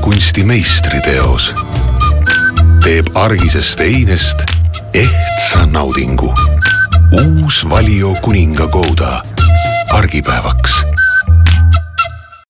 kunstimeistri teeb argisest einest ehtsa naudingu. uus Valio kuninga Gouda. Argipäevaks.